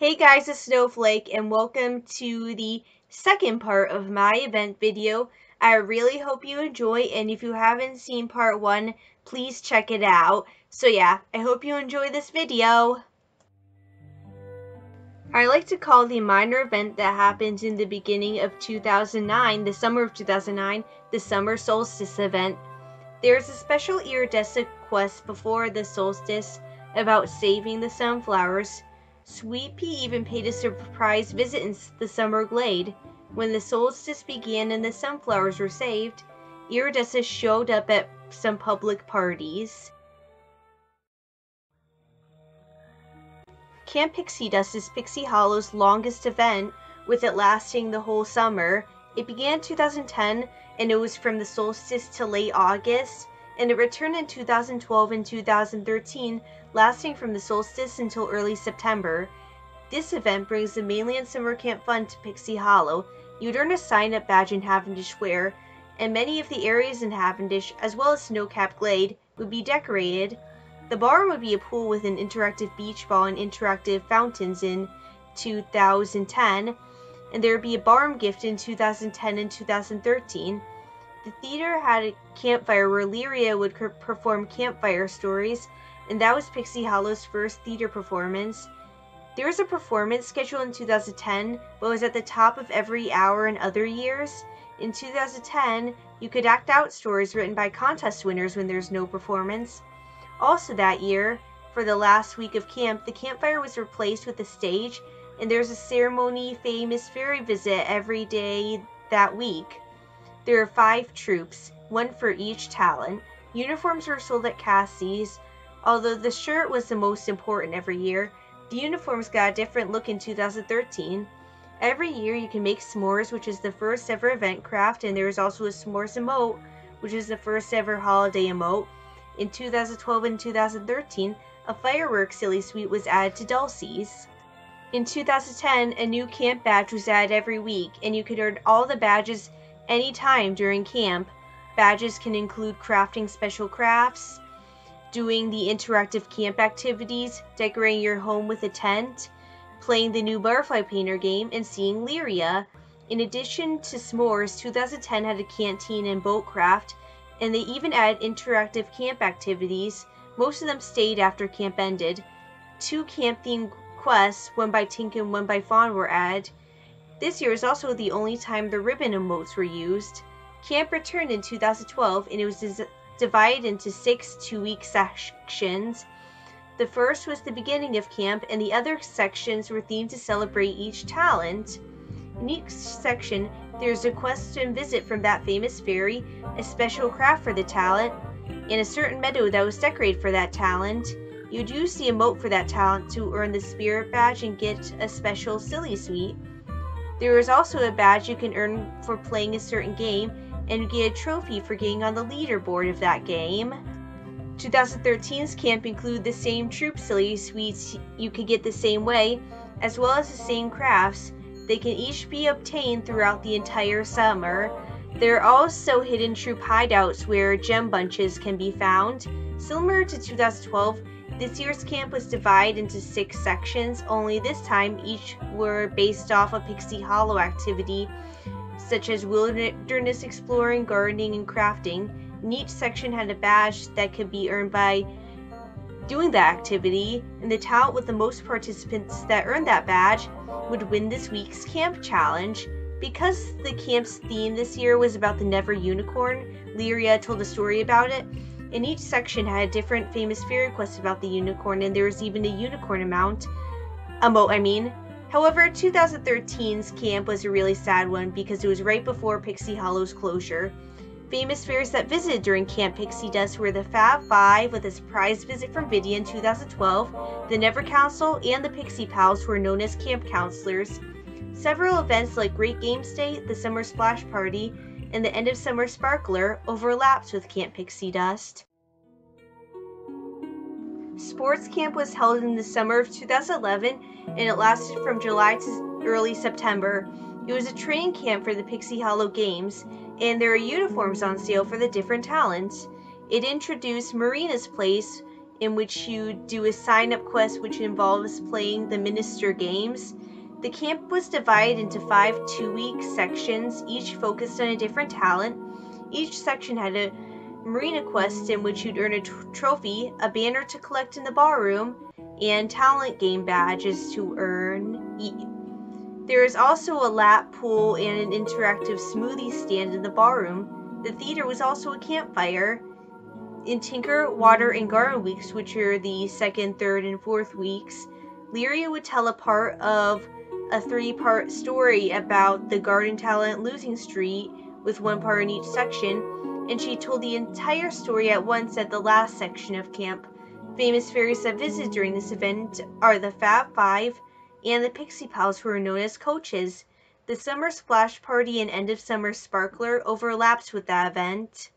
Hey guys, it's Snowflake and welcome to the second part of my event video. I really hope you enjoy and if you haven't seen part one, please check it out. So yeah, I hope you enjoy this video. I like to call the minor event that happens in the beginning of 2009, the summer of 2009, the summer solstice event. There is a special Iridessa quest before the solstice about saving the sunflowers. Sweet Pea even paid a surprise visit in the summer glade. When the solstice began and the sunflowers were saved, Iridessa showed up at some public parties. Camp Pixie Dust is Pixie Hollow's longest event, with it lasting the whole summer. It began in 2010 and it was from the solstice to late August and it returned in 2012 and 2013, lasting from the solstice until early September. This event brings the mainland summer camp fun to Pixie Hollow. You'd earn a sign-up badge in Havendish Square, and many of the areas in Havendish, as well as Snowcap Glade, would be decorated. The ballroom would be a pool with an interactive beach ball and interactive fountains in 2010, and there would be a ballroom gift in 2010 and 2013. The theater had a campfire where Lyria would perform campfire stories, and that was Pixie Hollow's first theater performance. There was a performance scheduled in 2010, but was at the top of every hour in other years. In 2010, you could act out stories written by contest winners when there's no performance. Also that year, for the last week of camp, the campfire was replaced with a stage, and there's a ceremony famous fairy visit every day that week. There are five troops, one for each talent. Uniforms were sold at Cassie's. Although the shirt was the most important every year, the uniforms got a different look in 2013. Every year you can make s'mores, which is the first ever event craft, and there is also a s'mores emote, which is the first ever holiday emote. In 2012 and 2013, a fireworks silly sweet was added to Dulcie's. In 2010, a new camp badge was added every week, and you could earn all the badges anytime during camp. Badges can include crafting special crafts, doing the interactive camp activities, decorating your home with a tent, playing the new Butterfly Painter game, and seeing Lyria. In addition to s'mores, 2010 had a canteen and boat craft, and they even added interactive camp activities. Most of them stayed after camp ended. Two camp themed quests, one by Tink and one by Fawn, were added. This year is also the only time the ribbon emotes were used. Camp returned in 2012 and it was divided into six two week sections. The first was the beginning of camp, and the other sections were themed to celebrate each talent. In each section, there's a quest and visit from that famous fairy, a special craft for the talent, and a certain meadow that was decorated for that talent. You'd use the moat for that talent to earn the spirit badge and get a special silly sweet. There is also a badge you can earn for playing a certain game, and you get a trophy for getting on the leaderboard of that game. 2013's camp include the same troop silly sweets you can get the same way, as well as the same crafts. They can each be obtained throughout the entire summer. There are also hidden troop hideouts where gem bunches can be found. Similar to 2012, this year's camp was divided into six sections, only this time each were based off a Pixie Hollow activity, such as wilderness exploring, gardening, and crafting. And each section had a badge that could be earned by doing the activity, and the talent with the most participants that earned that badge would win this week's camp challenge. Because the camp's theme this year was about the Never Unicorn, Lyria told a story about it, and each section had a different famous fairy quest about the unicorn, and there was even a unicorn amount. Emote, I mean. However, 2013's camp was a really sad one because it was right before Pixie Hollow's closure. Famous fairs that visited during Camp Pixie Dust were the Fab Five with a surprise visit from Vidia in 2012, the Never Council, and the Pixie Pals who are known as camp counselors. Several events like Great Games Day, the Summer Splash Party, and the End of Summer Sparkler overlaps with Camp Pixie Dust. Sports camp was held in the summer of 2011 and it lasted from July to early September. It was a training camp for the Pixie Hollow Games, and there are uniforms on sale for the different talents. It introduced Marina's Place in which you do a sign up quest which involves playing the minister games. The camp was divided into five two week sections, each focused on a different talent. Each section had a marina quest in which you'd earn a t- trophy, a banner to collect in the ballroom, and talent game badges to earn. There is also a lap pool and an interactive smoothie stand in the ballroom. The theater was also a campfire. In Tinker, Water, and Garden weeks, which are the second, third, and fourth weeks, Lyria would tell a part of a three part story about the garden talent losing streak with one part in each section, and she told the entire story at once at the last section of camp. Famous fairies that visit during this event are the Fab Five and the Pixie Pals, who are known as coaches. The Summer Splash Party and End of Summer Sparkler overlaps with that event.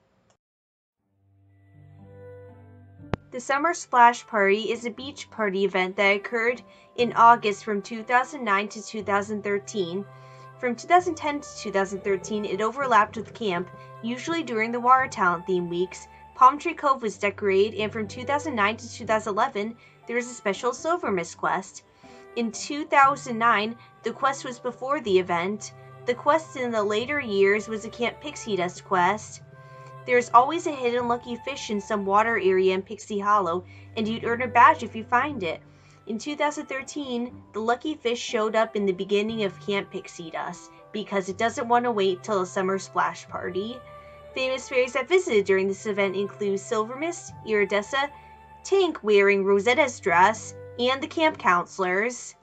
The Summer Splash Party is a beach party event that occurred in August from 2009 to 2013. From 2010 to 2013, it overlapped with camp, usually during the Water Talent theme weeks. Palm Tree Cove was decorated, and from 2009 to 2011, there was a special Silver Mist quest. In 2009, the quest was before the event. The quest in the later years was a Camp Pixie Dust quest. There is always a hidden lucky fish in some water area in Pixie Hollow, and you'd earn a badge if you find it. In 2013, the lucky fish showed up in the beginning of Camp Pixie Dust because it doesn't want to wait till a summer splash party. Famous fairies that visited during this event include Silver Mist, Iridessa, Tink wearing Rosetta's dress, and the camp counselors.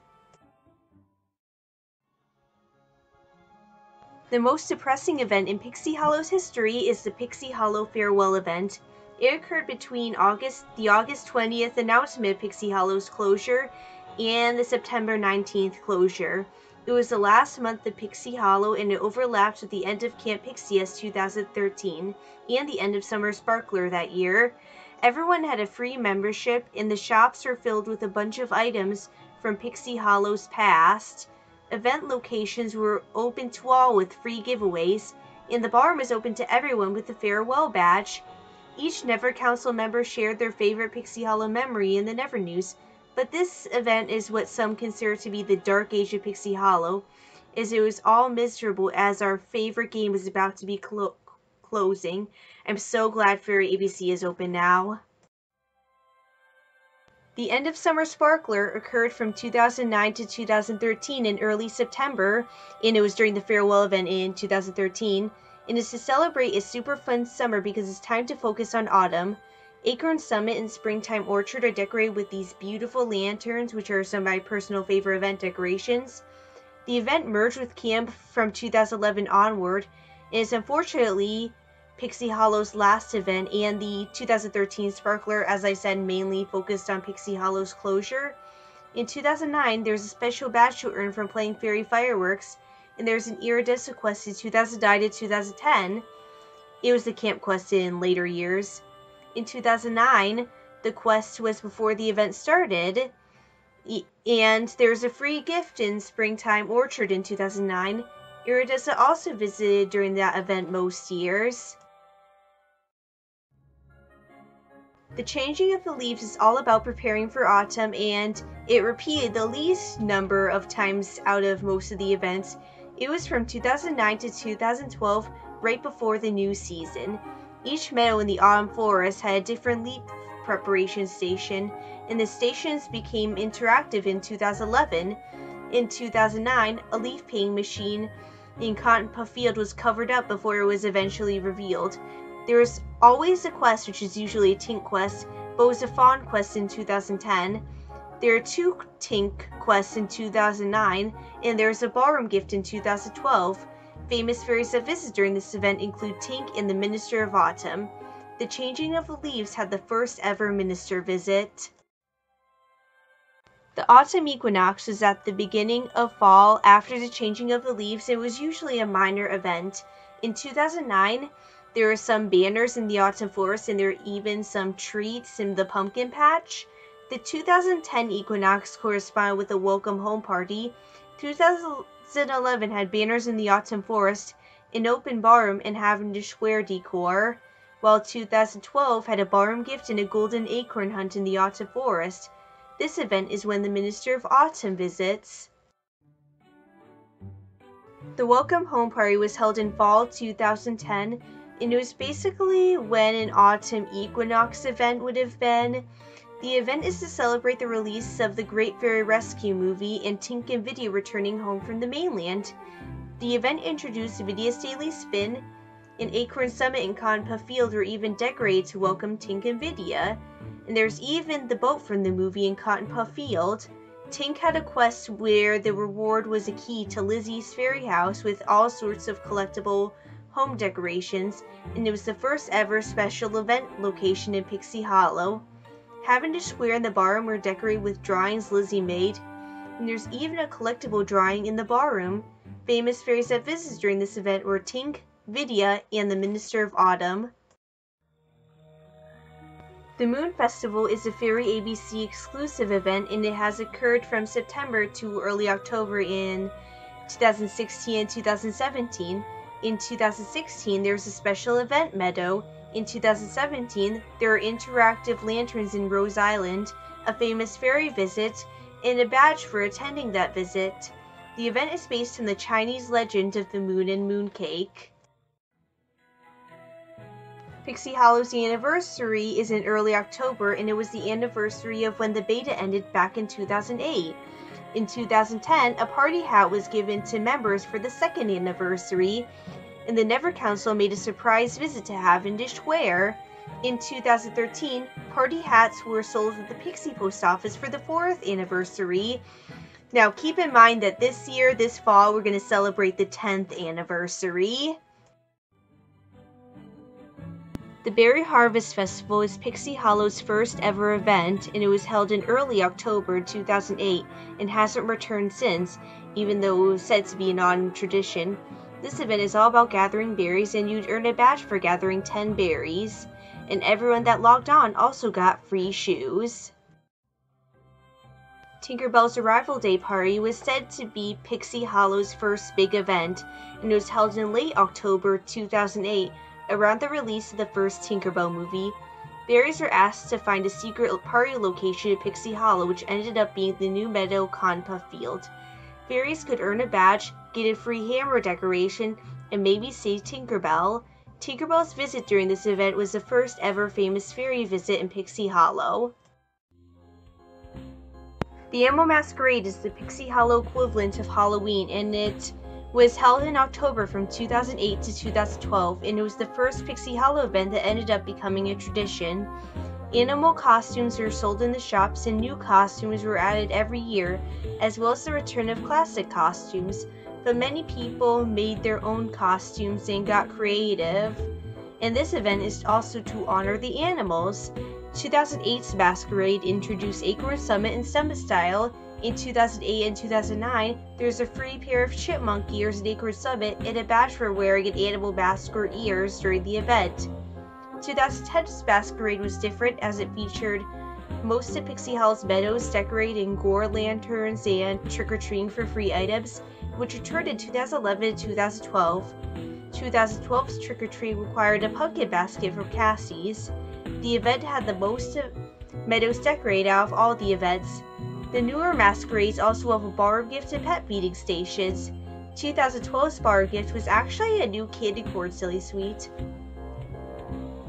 The most depressing event in Pixie Hollow's history is the Pixie Hollow Farewell event. It occurred between August, the August 20th announcement of Pixie Hollow's closure and the September 19th closure. It was the last month of Pixie Hollow and it overlapped with the end of Camp Pixie Dust 2013 and the end of Summer Sparkler that year. Everyone had a free membership and the shops were filled with a bunch of items from Pixie Hollow's past. Event locations were open to all with free giveaways, and the bar was open to everyone with a farewell badge. Each Never Council member shared their favorite Pixie Hollow memory in the Never News, but this event is what some consider to be the dark age of Pixie Hollow, as it was all miserable as our favorite game was about to be clo- closing. I'm so glad Fairy ABC is open now. The end of Summer Sparkler occurred from 2009 to 2013 in early September, and it was during the farewell event in 2013. And it's to celebrate a super fun summer because it's time to focus on autumn. Acorn Summit and Springtime Orchard are decorated with these beautiful lanterns, which are some of my personal favorite event decorations. The event merged with camp from 2011 onward, and is unfortunately Pixie Hollow's last event and the 2013 Sparkler, as I said, mainly focused on Pixie Hollow's closure. In 2009, there's a special badge to earn from playing Fairy Fireworks, and there's an Iridessa quest in 2009 to 2010. It was the camp quest in later years. In 2009, the quest was before the event started, and there's a free gift in Springtime Orchard in 2009. Iridessa also visited during that event most years. The changing of the leaves is all about preparing for autumn, and it repeated the least number of times out of most of the events. It was from 2009 to 2012, right before the new season. Each meadow in the autumn forest had a different leaf preparation station, and the stations became interactive in 2011. In 2009, a leaf painting machine in Cotton Puff Field was covered up before it was eventually revealed. There is always a quest, which is usually a Tink quest, but was a Fawn quest in 2010. There are two Tink quests in 2009, and there is a Ballroom gift in 2012. Famous that visit during this event include Tink and the Minister of Autumn. The changing of the leaves had the first ever minister visit. The autumn equinox was at the beginning of fall after the changing of the leaves. It was usually a minor event. In 2009, there are some banners in the autumn forest, and there are even some treats in the pumpkin patch. The 2010 equinox corresponded with a welcome home party. 2011 had banners in the autumn forest, an open ballroom, and Havendish Square decor. while 2012 had a ballroom gift and a golden acorn hunt in the autumn forest. This event is when the Minister of Autumn visits. The Welcome Home Party was held in fall 2010, and it was basically when an autumn equinox event would have been. The event is to celebrate the release of the Great Fairy Rescue movie and Tink and Vidia returning home from the mainland. The event introduced Vidia's Daily Spin, an Acorn Summit and Cotton Puff Field were even decorated to welcome Tink and Vidia. And there's even the boat from the movie in Cotton Puff Field. Tink had a quest where the reward was a key to Lizzie's fairy house with all sorts of collectible home decorations, and it was the first ever special event location in Pixie Hollow. Havendish Square and the barroom were decorated with drawings Lizzie made, and there's even a collectible drawing in the barroom. Famous fairies that visited during this event were Tink, Vidia, and the Minister of Autumn. The Moon Festival is a Fairy ABC exclusive event and it has occurred from September to early October in 2016 and 2017. In 2016, there's a special event meadow in 2017, there are interactive lanterns in Rose Island, a famous fairy visit, and a badge for attending that visit. The event is based on the Chinese legend of the moon and mooncake. Pixie Hollow's anniversary is in early October, and it was the anniversary of when the beta ended back in 2008. In 2010, a party hat was given to members for the second anniversary, and the Never Council made a surprise visit to Havendish Square. In 2013, party hats were sold at the Pixie Post Office for the fourth anniversary. Now, keep in mind that this year, this fall, we're going to celebrate the 10th anniversary. The Berry Harvest Festival is Pixie Hollow's first ever event, and it was held in early October 2008 and hasn't returned since, even though it was said to be an autumn tradition. This event is all about gathering berries, and you'd earn a badge for gathering 10 berries. And everyone that logged on also got free shoes. Tinkerbell's Arrival Day Party was said to be Pixie Hollow's first big event, and it was held in late October 2008, around the release of the first Tinkerbell movie. Berries were asked to find a secret party location in Pixie Hollow, which ended up being the New Meadow Cotton Puff Field. Fairies could earn a badge, get a free hammer decoration, and maybe see Tinkerbell. Tinkerbell's visit during this event was the first ever famous fairy visit in Pixie Hollow. The Animal Masquerade is the Pixie Hollow equivalent of Halloween, and it was held in October from 2008 to 2012, and it was the first Pixie Hollow event that ended up becoming a tradition. Animal costumes were sold in the shops and new costumes were added every year, as well as the return of classic costumes. But many people made their own costumes and got creative. And this event is also to honor the animals. 2008's Masquerade introduced Acorn Summit and Summer Style. In 2008 and 2009, there's a free pair of chipmunk ears at Acorn Summit and a badge for wearing an animal mask or ears during the event. 2010's Masquerade was different as it featured most of Pixie Hollow's meadows decorated in gore lanterns and trick-or-treating for free items, which returned in 2011 and 2012. 2012's trick-or-treat required a pumpkin basket from Cassie's. The event had the most meadows decorated out of all the events. The newer masquerades also have a bar gift and pet feeding stations. 2012's bar gift was actually a new candy corn silly sweet.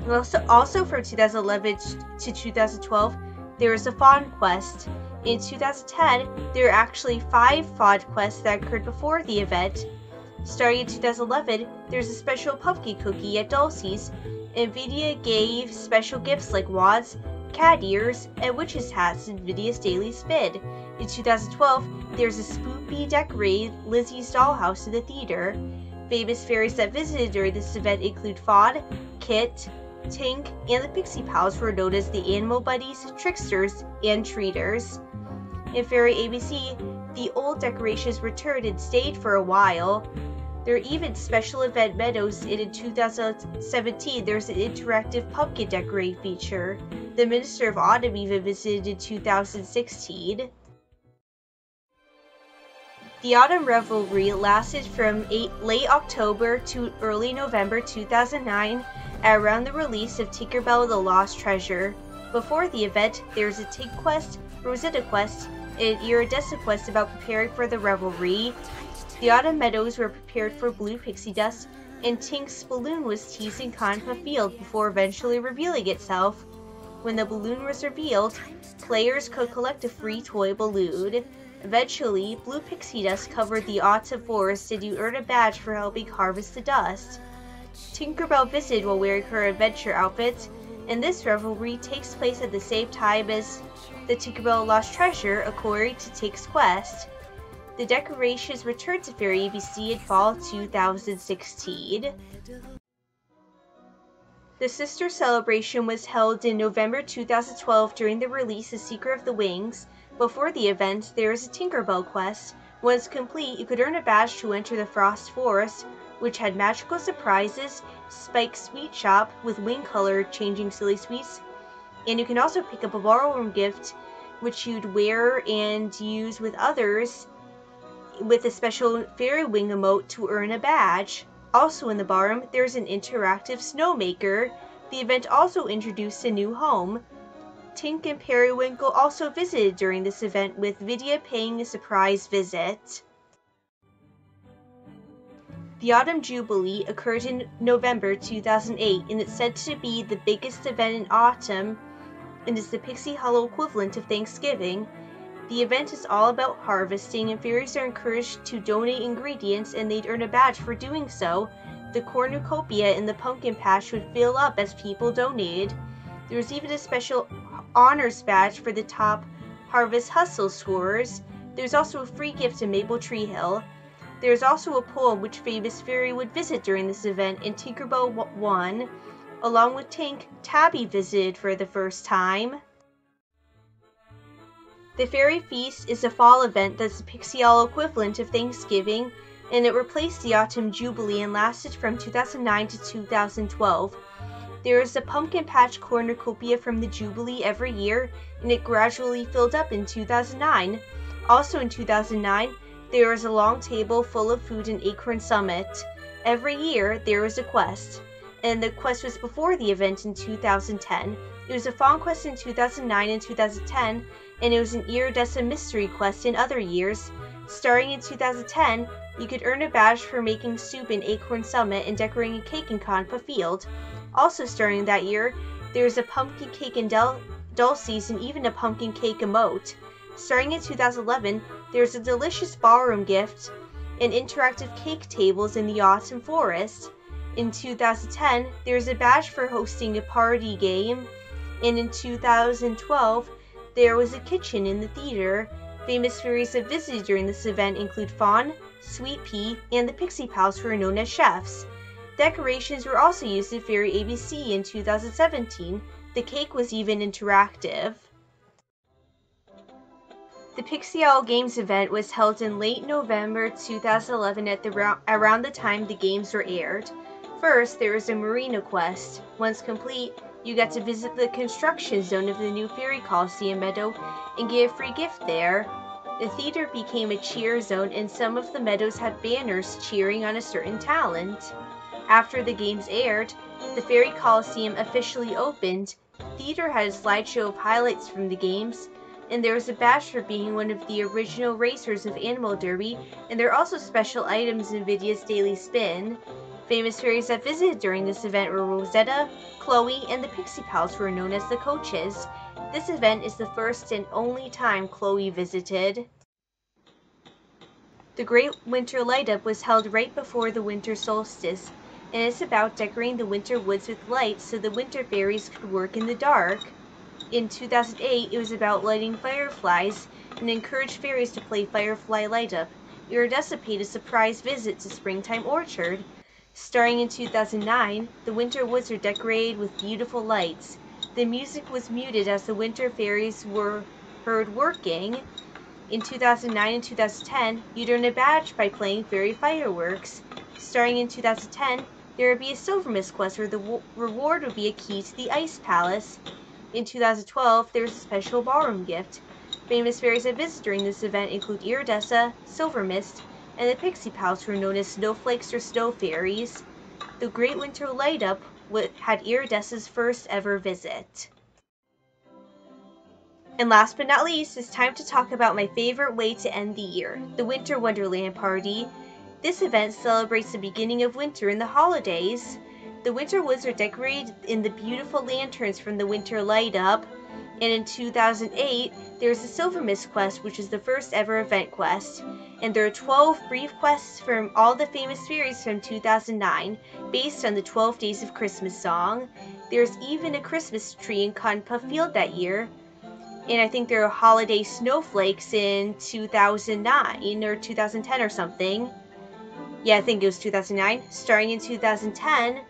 Also, also from 2011 to 2012, there was a Fawn Quest. In 2010, there were actually five Fawn Quests that occurred before the event. Starting in 2011, there's a special pumpkin cookie at Dulcie's. Vidia gave special gifts like wads, cat ears, and witches hats in Vidia's Daily Spin. In 2012, there's a spoopy decorated Lizzie's dollhouse in the theater. Famous fairies that visited during this event include Fawn, Kit, Tink, and the Pixie Pals were known as the Animal Buddies, Tricksters, and Treaters. In Fairy ABC, the old decorations returned and stayed for a while. There are even special event meadows, and in 2017 there's an interactive pumpkin decorating feature. The Minister of Autumn even visited in 2016. The Autumn Revelry lasted from late October to early November 2009 around the release of Tinkerbell the Lost Treasure. Before the event, there is a Tink quest, Rosetta quest, and Iridessa quest about preparing for the revelry. The Autumn Meadows were prepared for blue pixie dust, and Tink's balloon was teased in Cotton Puff Field before eventually revealing itself. When the balloon was revealed, players could collect a free toy balloon. Eventually, blue pixie dust covered the autumn forest and you earned a badge for helping harvest the dust. Tinkerbell visited while wearing her adventure outfit, and this revelry takes place at the same time as the Tinkerbell Lost Treasure according to Tink's quest. The decorations returned to Fairy ABC in fall 2016. The sister celebration was held in November 2012 during the release of Secret of the Wings. Before the event, there is a Tinkerbell quest. Once complete, you could earn a badge to enter the Frost Forest, which had magical surprises, Spike's Sweet Shop with wing color changing silly sweets, and you can also pick up a ballroom gift which you'd wear and use with others with a special fairy wing emote to earn a badge. Also in the ballroom, there's an interactive snowmaker. The event also introduced a new home. Tink and Periwinkle also visited during this event with Vidia paying a surprise visit. The Autumn Jubilee occurred in November 2008 and it's said to be the biggest event in autumn and is the Pixie Hollow equivalent of Thanksgiving. The event is all about harvesting, and fairies are encouraged to donate ingredients and they'd earn a badge for doing so. The cornucopia in the pumpkin patch would fill up as people donated. There was even a special honors badge for the top Harvest Hustle scorers. There's also a free gift in Maple Tree Hill. There's also a poem which famous fairy would visit during this event, and Tinkerbell won. Along with Tink, Tabby visited for the first time. The Fairy Feast is a fall event that's the Pixie Hollow equivalent of Thanksgiving, and it replaced the Autumn Jubilee and lasted from 2009 to 2012. There is a pumpkin patch cornucopia from the Jubilee every year, and it gradually filled up in 2009. Also in 2009, there is a long table full of food in Acorn Summit. Every year, there is a quest, and the quest was before the event in 2010. It was a Fawn quest in 2009 and 2010, and it was an Iridessa mystery quest in other years. Starting in 2010, you could earn a badge for making soup in Acorn Summit and decorating a cake in Cotton Puff Field. Also starting that year, there was a pumpkin cake in Del- Dulcie's and even a pumpkin cake emote. Starting in 2011, there's a delicious ballroom gift and interactive cake tables in the Autumn Forest. In 2010, there's a badge for hosting a party game, and in 2012, there was a kitchen in the theater. Famous fairies that visited during this event include Fawn, Sweet Pea, and the Pixie Pals who are known as chefs. Decorations were also used in Fairy ABC in 2017. The cake was even interactive. The Pixie Hollow Games event was held in late November 2011 at the around the time the games were aired. First, there was a Marina quest. Once complete, you got to visit the construction zone of the new Fairy Coliseum Meadow and get a free gift there. The theater became a cheer zone and some of the meadows had banners cheering on a certain talent. After the games aired, the Fairy Coliseum officially opened. Theater had a slideshow of highlights from the games, and there was a badge for being one of the original racers of Animal Derby, and there are also special items in Vidia's Daily Spin. Famous fairies that visited during this event were Rosetta, Chloe, and the Pixie Pals who are known as the coaches. This event is the first and only time Chloe visited. The Great Winter Light Up was held right before the winter solstice, and it's about decorating the winter woods with lights so the winter fairies could work in the dark. In 2008, it was about lighting fireflies and encouraged fairies to play Firefly Light Up. Iridessa paid a surprise visit to Springtime Orchard. Starting in 2009, the winter woods are decorated with beautiful lights. The music was muted as the winter fairies were heard working. In 2009 and 2010, you'd earn a badge by playing fairy fireworks. Starting in 2010, there would be a Silver Mist quest where the reward would be a key to the Ice Palace. In 2012, there was a special ballroom gift. Famous fairies that visit during this event include Iridessa, Silver Mist, and the Pixie Pals were known as snowflakes or snow fairies. The Great Winter Light Up had Iridessa's first ever visit. And last but not least, it's time to talk about my favorite way to end the year the Winter Wonderland Party. This event celebrates the beginning of winter and the holidays. The Winter Woods are decorated in the beautiful lanterns from the Winter Light Up. And in 2008, there's the Silver Mist quest, which is the first ever event quest. And there are 12 brief quests from all the famous fairies from 2009, based on the 12 Days of Christmas song. There's even a Christmas tree in Puff Field that year and I think there are holiday snowflakes in 2009 or 2010 or something. Yeah, I think it was 2009. Starting in 2010,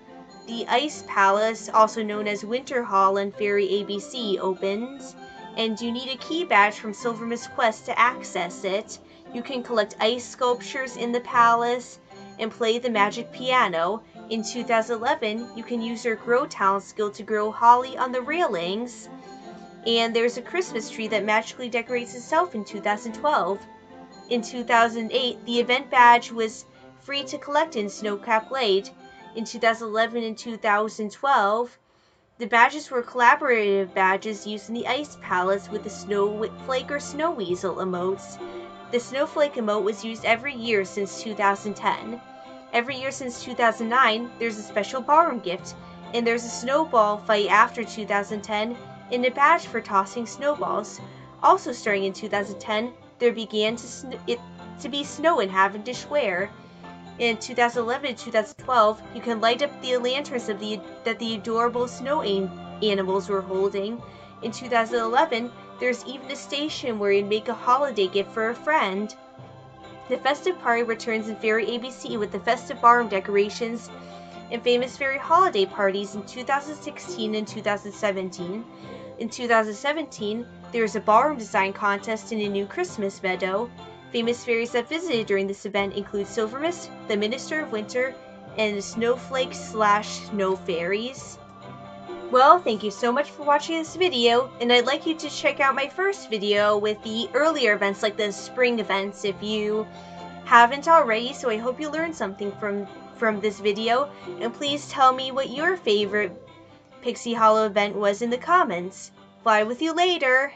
the Ice Palace, also known as Winter Hall in Fairy ABC, opens, and you need a key badge from Silvermist Quest to access it. You can collect ice sculptures in the palace and play the magic piano. In 2011, you can use your Grow Talent skill to grow holly on the railings and there's a Christmas tree that magically decorates itself in 2012. In 2008, the event badge was free to collect in Snowcap Glade. In 2011 and 2012, the badges were collaborative badges used in the Ice Palace with the Snowflake or Snow Weasel emotes. The Snowflake emote was used every year since 2010. Every year since 2009, there's a special ballroom gift, and there's a snowball fight after 2010 and a badge for tossing snowballs. Also starting in 2010, there began to, sn- it, to be snow in Havendish Square. In 2011 2012, you can light up the lanterns of the, that the adorable snow animals were holding. In 2011, there's even a station where you'd make a holiday gift for a friend. The festive party returns in Fairy ABC with the festive ballroom decorations and famous fairy holiday parties in 2016 and 2017. In 2017, there is a ballroom design contest in a new Christmas meadow. Famous fairies that visited during this event include Silvermist, the Minister of Winter, and Snowflake slash Snow Fairies. Well, thank you so much for watching this video, and I'd like you to check out my first video with the earlier events like the spring events if you haven't already, so I hope you learned something from, from this video, and please tell me what your favorite Pixie Hollow event was in the comments. Fly with you later!